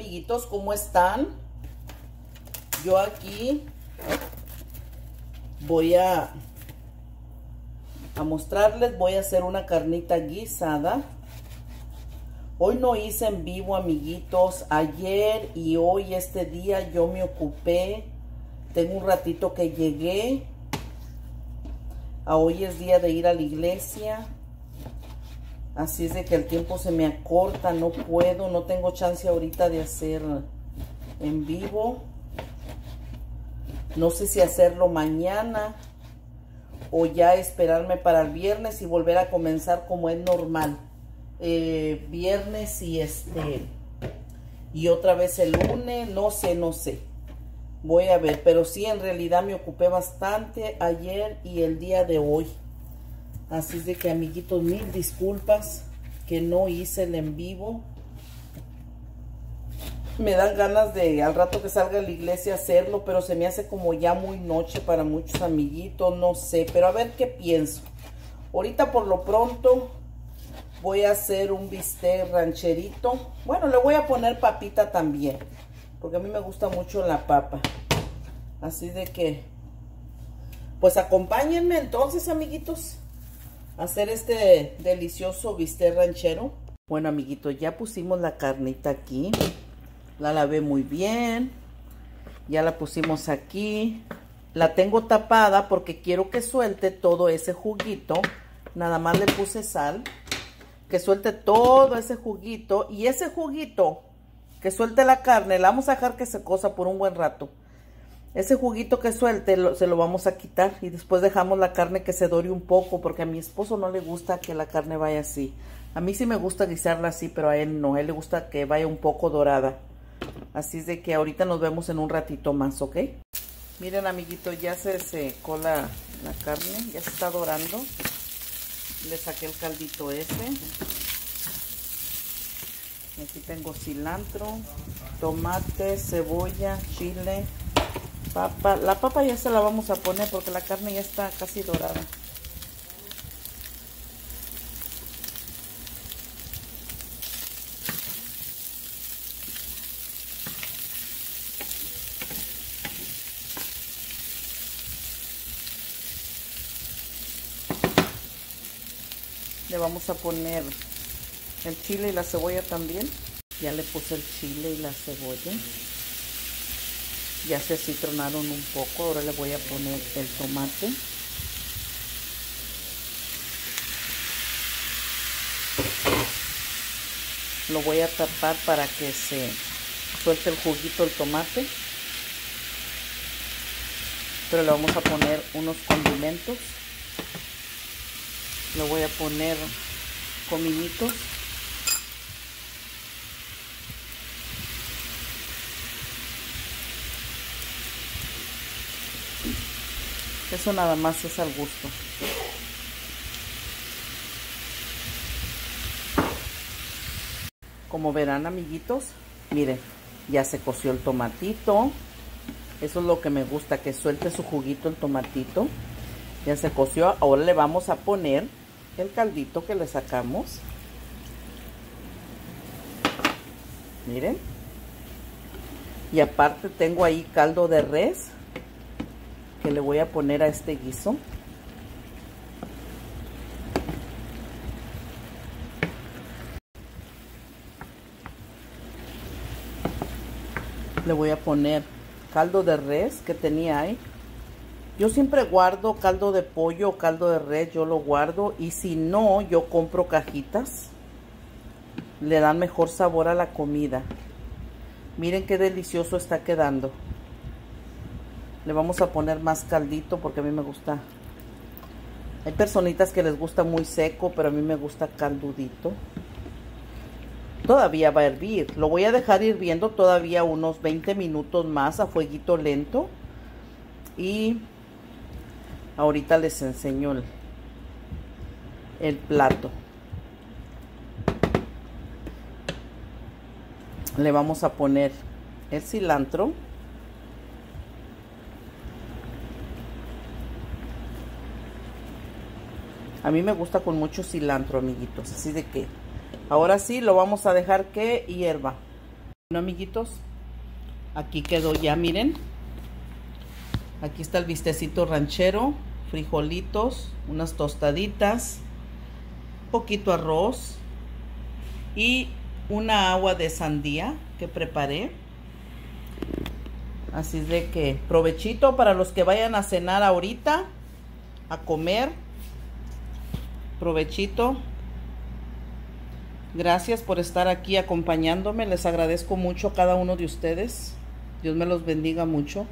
amiguitos, ¿cómo están? Yo aquí voy a, a mostrarles, voy a hacer una carnita guisada. Hoy no hice en vivo, amiguitos. Ayer y hoy, este día, yo me ocupé. Tengo un ratito que llegué. Hoy es día de ir a la iglesia. Así es de que el tiempo se me acorta, no puedo, no tengo chance ahorita de hacer en vivo. No sé si hacerlo mañana o ya esperarme para el viernes y volver a comenzar como es normal. Eh, viernes y este y otra vez el lunes, no sé, no sé. Voy a ver, pero sí en realidad me ocupé bastante ayer y el día de hoy. Así es de que, amiguitos, mil disculpas que no hice el en vivo. Me dan ganas de al rato que salga a la iglesia hacerlo, pero se me hace como ya muy noche para muchos amiguitos, no sé. Pero a ver qué pienso. Ahorita por lo pronto voy a hacer un bistec rancherito. Bueno, le voy a poner papita también, porque a mí me gusta mucho la papa. Así de que, pues acompáñenme entonces, amiguitos hacer este delicioso bistec ranchero. Bueno, amiguitos, ya pusimos la carnita aquí. La lavé muy bien. Ya la pusimos aquí. La tengo tapada porque quiero que suelte todo ese juguito. Nada más le puse sal. Que suelte todo ese juguito. Y ese juguito que suelte la carne, la vamos a dejar que se cosa por un buen rato. Ese juguito que suelte se lo vamos a quitar y después dejamos la carne que se dore un poco porque a mi esposo no le gusta que la carne vaya así. A mí sí me gusta guisarla así, pero a él no. A él le gusta que vaya un poco dorada. Así es de que ahorita nos vemos en un ratito más, ¿ok? Miren, amiguito, ya se secó la, la carne. Ya se está dorando. Le saqué el caldito ese. Aquí tengo cilantro, tomate, cebolla, chile, papa. La papa ya se la vamos a poner porque la carne ya está casi dorada. Le vamos a poner el chile y la cebolla también. Ya le puse el chile y la cebolla. Ya se citronaron un poco. Ahora le voy a poner el tomate. Lo voy a tapar para que se suelte el juguito el tomate. Pero le vamos a poner unos condimentos. Le voy a poner cominitos. Eso nada más es al gusto. Como verán, amiguitos, miren, ya se coció el tomatito. Eso es lo que me gusta, que suelte su juguito el tomatito. Ya se coció. Ahora le vamos a poner el caldito que le sacamos. Miren. Y aparte tengo ahí caldo de res que le voy a poner a este guiso. Le voy a poner caldo de res que tenía ahí. Yo siempre guardo caldo de pollo o caldo de res, yo lo guardo. Y si no, yo compro cajitas. Le dan mejor sabor a la comida. Miren qué delicioso está quedando. Le vamos a poner más caldito porque a mí me gusta. Hay personitas que les gusta muy seco, pero a mí me gusta caldudito. Todavía va a hervir. Lo voy a dejar hirviendo todavía unos 20 minutos más a fueguito lento. Y ahorita les enseño el, el plato. Le vamos a poner el cilantro. A mí me gusta con mucho cilantro, amiguitos. Así de que ahora sí lo vamos a dejar que hierva. Bueno, amiguitos, aquí quedó ya, miren. Aquí está el vistecito ranchero, frijolitos, unas tostaditas, poquito arroz y una agua de sandía que preparé. Así de que provechito para los que vayan a cenar ahorita, a comer. Provechito. Gracias por estar aquí acompañándome. Les agradezco mucho a cada uno de ustedes. Dios me los bendiga mucho.